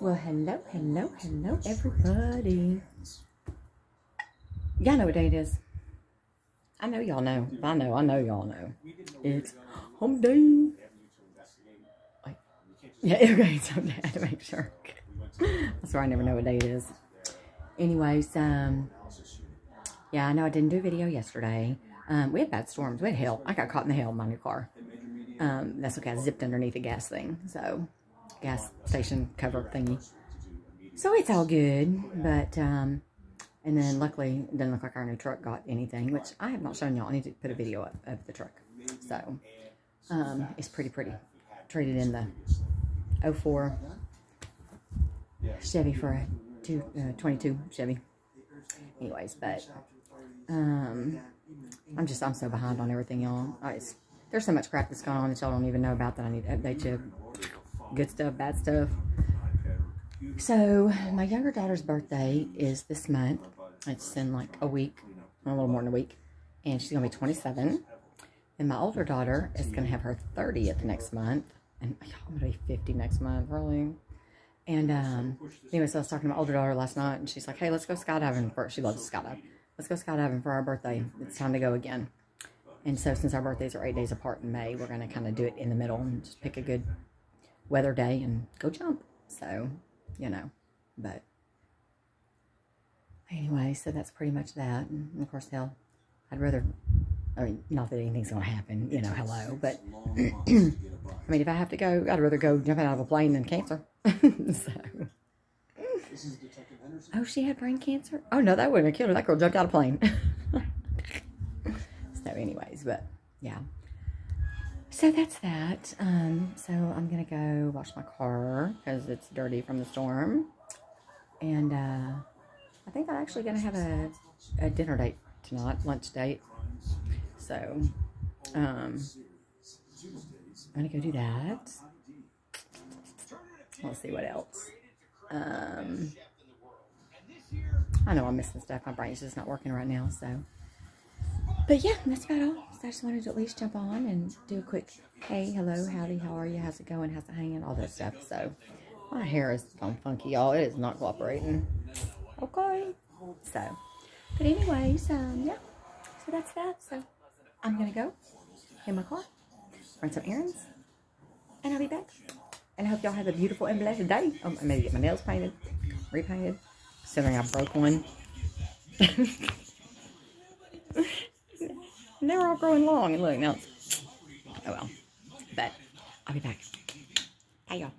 Well, hello, hello, hello, everybody. Y'all know what day it is. I know y'all know. I know, I know y'all know. It's hump day. Yeah, okay, it's hump day. I had to make sure. That's why I never know what day it is. Anyways, um, yeah, I know I didn't do a video yesterday. Um, we had bad storms. We had hail. I got caught in the hail in my new car. Um, that's okay. I zipped underneath a gas thing. So, gas station cover thingy. So it's all good. But, um, and then luckily, it doesn't look like our new truck got anything, which I have not shown y'all. I need to put a video up of the truck. So, um, it's pretty pretty. Traded in the 04 Chevy for a two, uh, 22 Chevy. Anyways, but, um, I'm just, I'm so behind on everything, y'all. There's so much crap that's going on that y'all don't even know about that I need to update you. Good stuff, bad stuff. So, my younger daughter's birthday is this month. It's in like a week, a little more than a week. And she's going to be 27. And my older daughter is going to have her 30th next month. And I'm going to be 50 next month, really. And um, anyway, so I was talking to my older daughter last night. And she's like, hey, let's go skydiving. For, she loves skydive. Let's go skydiving for our birthday. It's time to go again. And so since our birthdays are eight days apart in May, we're going to kind of do it in the middle and just pick a good weather day and go jump. So, you know, but anyway, so that's pretty much that. And of course, hell, I'd rather, I mean, not that anything's going to happen, you know, hello, but I mean, if I have to go, I'd rather go jumping out of a plane than cancer. so. Oh, she had brain cancer? Oh, no, that wouldn't have killed her. That girl jumped out of a plane. so, anyways, but yeah. So that's that. Um, so I'm going to go wash my car because it's dirty from the storm. And uh, I think I'm actually going to have a, a dinner date tonight, lunch date. So um, I'm going to go do that. Let's see what else. Um, I know I'm missing stuff. My brain's just not working right now, so. But yeah, that's about all. So I just wanted to at least jump on and do a quick, hey, hello, howdy, how are you, how's it going, how's it hanging, all that stuff. So my hair is gone funky, y'all. It is not cooperating. Okay. So, but anyways, um, yeah. So that's that. So I'm going to go in my car, run some errands, and I'll be back. And I hope y'all have a beautiful and blessed day. Oh, I maybe get my nails painted, repainted, considering I broke one. and they're all growing long. And look, now it's, oh well. But I'll be back. Bye, y'all.